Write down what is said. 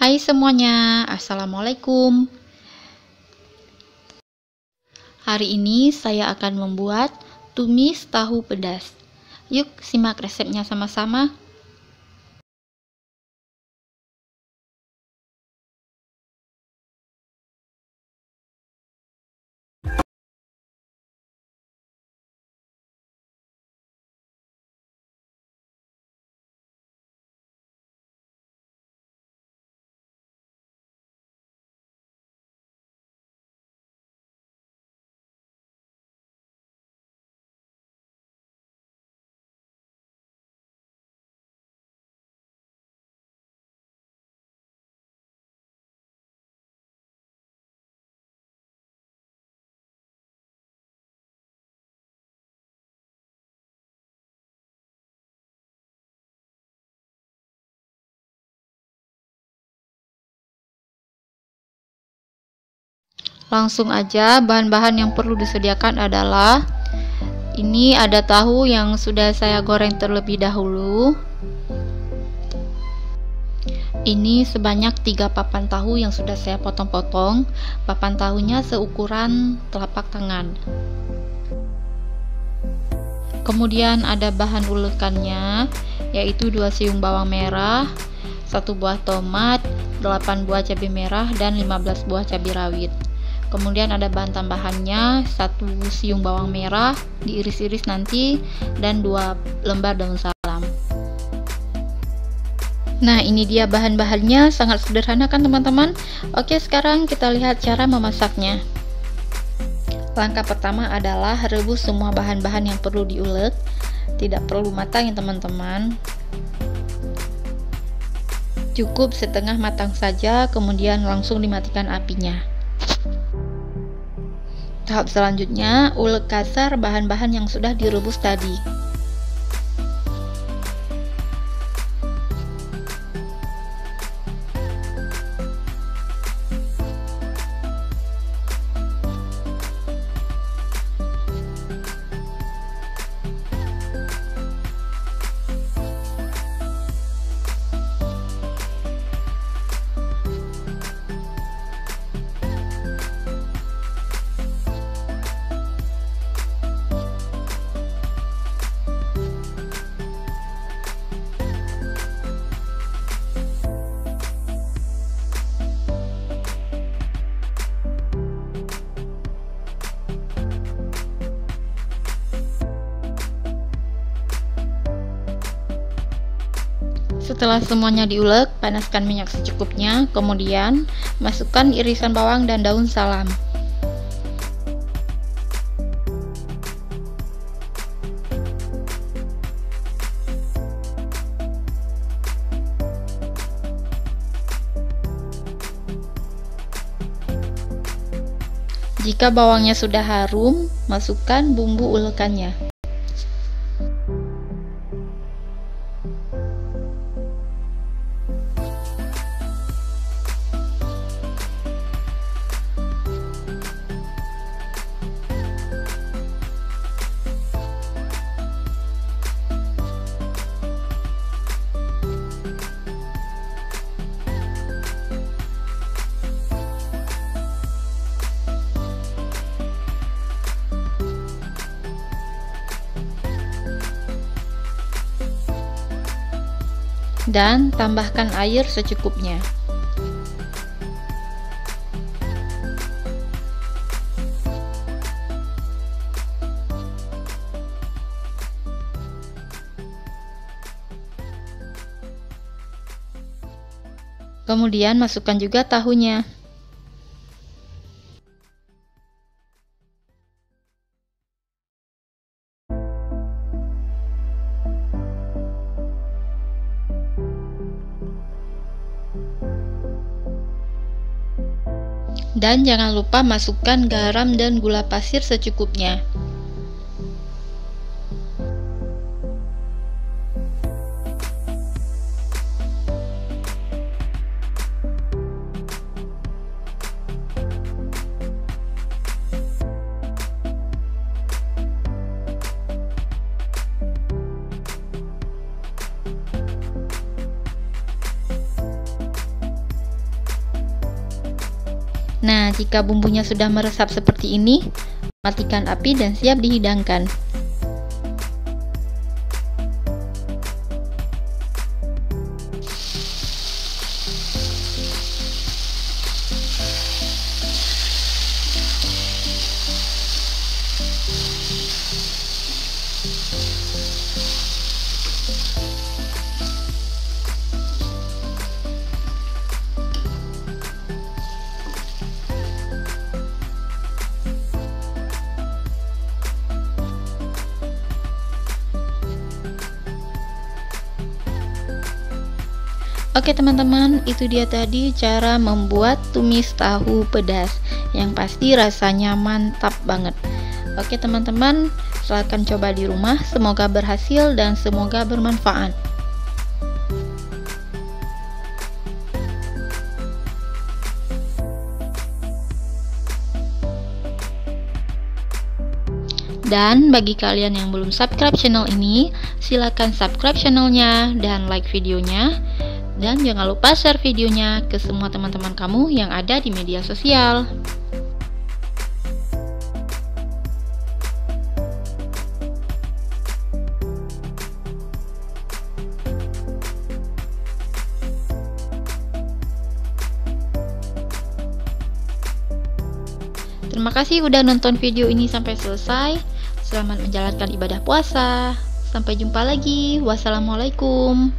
Hai semuanya, Assalamualaikum. Hari ini saya akan membuat tumis tahu pedas. Yuk simak resepnya sama-sama Langsung aja bahan-bahan yang perlu disediakan adalah ini ada tahu yang sudah saya goreng terlebih dahulu. Ini sebanyak 3 papan tahu yang sudah saya potong-potong. Papan tahunya seukuran telapak tangan. Kemudian ada bahan ulekannya yaitu 2 siung bawang merah, 1 buah tomat, 8 buah cabai merah dan 15 buah cabai rawit kemudian ada bahan tambahannya satu siung bawang merah diiris-iris nanti dan dua lembar daun salam. Nah ini dia bahan-bahannya sangat sederhana kan teman-teman? Oke sekarang kita lihat cara memasaknya. Langkah pertama adalah rebus semua bahan-bahan yang perlu diulek. Tidak perlu matang ya teman-teman. Cukup setengah matang saja kemudian langsung dimatikan apinya Tahap selanjutnya, ulek kasar bahan-bahan yang sudah direbus tadi. Setelah semuanya diulek, panaskan minyak secukupnya, kemudian masukkan irisan bawang dan daun salam. Jika bawangnya sudah harum, masukkan bumbu ulekannya. Dan tambahkan air secukupnya. Kemudian masukkan juga tahunya. Dan jangan lupa masukkan garam dan gula pasir secukupnya. Nah, jika bumbunya sudah meresap seperti ini, matikan api dan siap dihidangkan. Oke teman-teman, itu dia tadi cara membuat tumis tahu pedas yang pasti rasanya mantap banget. Oke teman-teman, silahkan coba di rumah, semoga berhasil dan semoga bermanfaat. Dan bagi kalian yang belum subscribe channel ini, silahkan subscribe channelnya dan like videonya dan jangan lupa share videonya ke semua teman-teman kamu yang ada di media sosial. Terima kasih udah nonton video ini sampai selesai. Selamat menjalankan ibadah puasa. Sampai jumpa lagi. Wassalamualaikum.